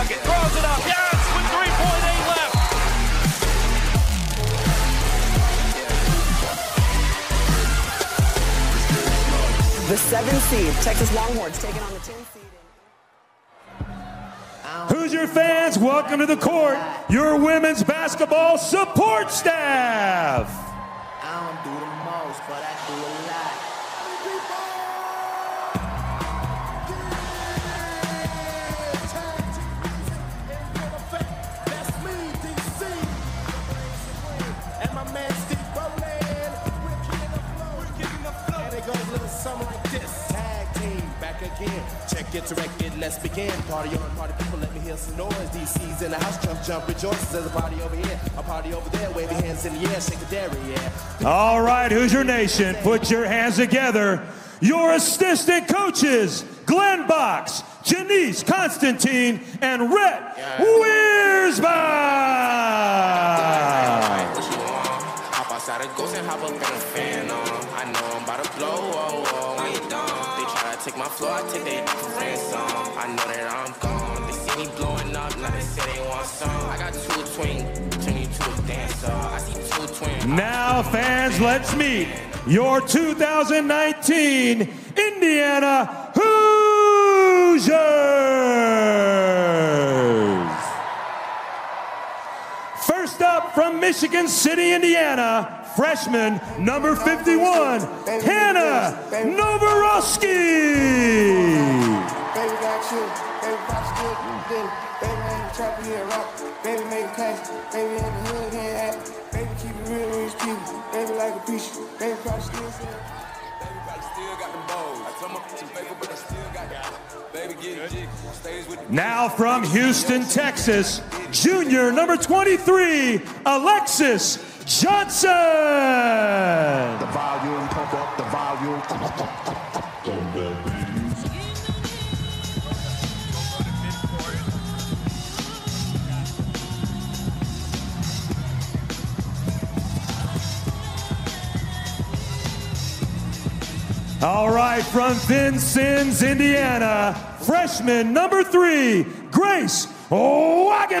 pocket, throws it up. Yes, with 3.8 left. The seven seed Texas Longhorns taking on the 10 seed. Hoosier fans, welcome to the court, your women's basketball support staff. I don't do the most, but I do a lot. Something like this. Tag team back again. Check it to record, let's begin. Party on, party people, let me hear some noise. DC's in the house, jump, jump, rejoices. There's a party over here, a party over there. Wave your hands in the air, shake the dairy, yeah. All right, Hoosier Nation, put your hands together. Your assistant coaches, Glenn Box, Janese Constantine, and Rhet Wierzba. Floor, I take their ransom. I know that I'm gone. See me blowing up, now they say they want some. I got two twin, turn you to a dancer. I see two twins. Now, fans, let's meet your 2019 Indiana Hoosiers. First up Michigan City, Indiana, freshman number 51, Hannah Noveroske. Baby make a baby in the hood can't act, baby keep it real his people, baby like a piece, baby probably still Now from Houston, Texas, junior number 23, Alexis Johnson. The volume, pump up the volume. All right, from Vincennes, Indiana, freshman number three, Grace Wagoner.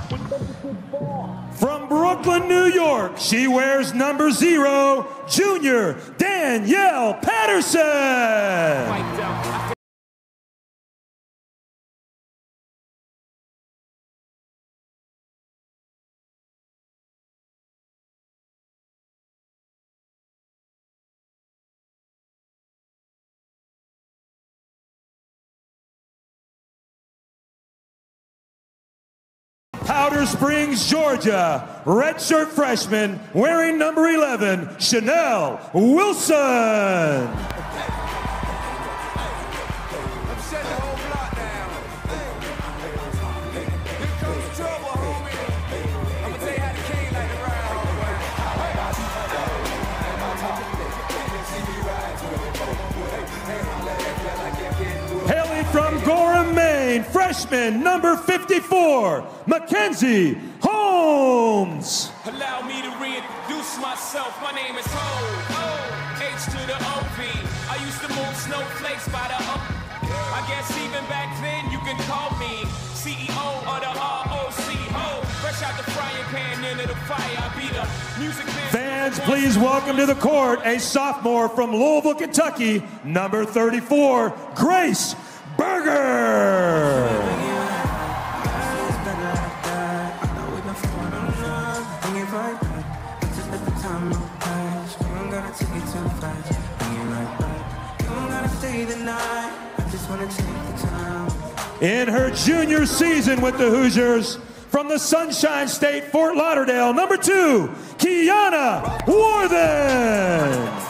From Brooklyn, New York, she wears number zero, junior Danielle Patterson. Powder Springs, Georgia, redshirt freshman wearing number 11, Chanel Wilson. Freshman number 54, Mackenzie Holmes. Allow me to reintroduce myself. My name is Ho, O, H to the OV. I used to move snowflakes by the O. I guess even back then you can call me CEO of the ROC. Ho, fresh out the frying pan into the fire. I be the music man. Fans, please welcome to the court a sophomore from Louisville, Kentucky, number 34, Grace Berger. In her junior season with the Hoosiers, from the Sunshine State, Fort Lauderdale, number two, Kiana Warthen.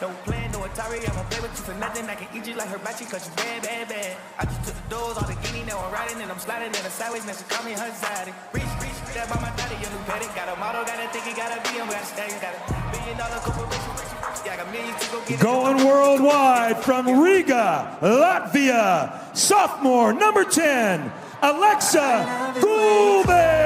Don't plan no Atari, I'ma play with you for nothing. I can eat you like hibachi cause you bad, bad, bad. I just took the doors, all the guinea, now I'm riding and I'm sliding in the sideways, now she call me her zaddy. Reach, reach, that by my daddy, your new petty. Got a model, gotta think he gotta be him, gotta stay, got a billion dollar corporation. Yeah, got millions to go get it. Going worldwide from Riga, Latvia, sophomore, number 10, Aleksa Gulbe.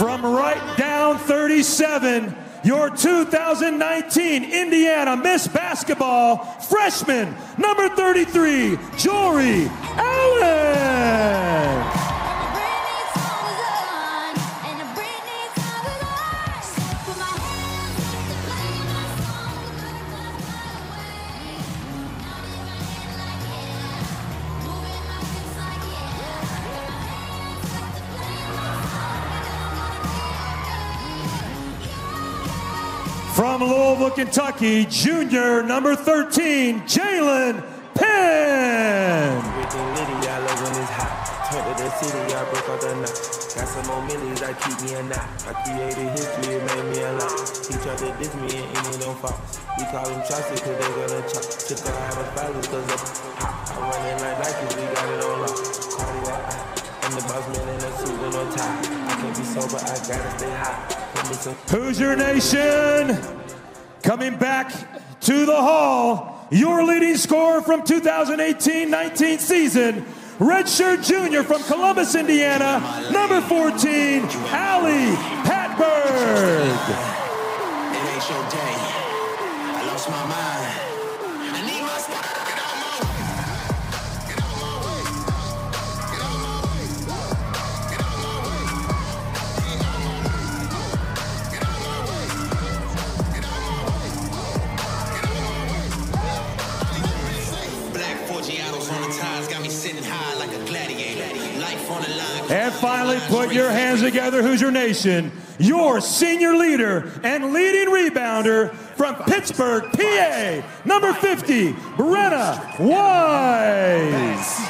From right down 37, your 2019 Indiana Miss Basketball freshman, number 33, Jorie Allen. Louisville, Kentucky, junior number 13, Jaelynn Penn. With the litty, I love when it's hot. Turn to the city, I broke out the knot. Got some more millies, I keep me a knot. I created history, it made me a lot. He tried to diss me and any don't fall. We call him Chaucer, cause they gonna chop. Took a lot of fighters, cause of hot. I run it like Nike, we got it on lock. Cardiac, I'm the boss man in a suit and no tie. I can't be sober, I gotta stay hot. Some Hoosier Nation coming back to the hall. Your leading scorer from 2018-19 season, redshirt junior from Columbus, Indiana, number 14, Ali Patberg. It ain't your day. I lost my mind. Finally, put your hands together, Hoosier Nation. Your senior leader and leading rebounder from Pittsburgh, PA, number 50, Brenna Wise.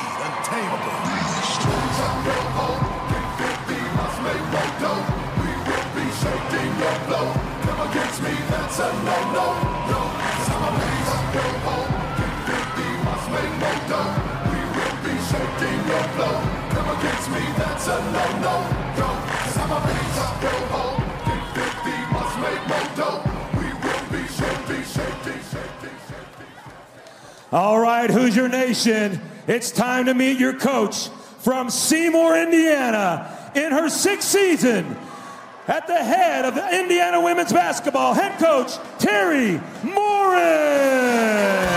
All right, Hoosier Nation, it's time to meet your coach from Seymour, Indiana, in her sixth season. At the head of the Indiana women's basketball, head coach Teri Moren.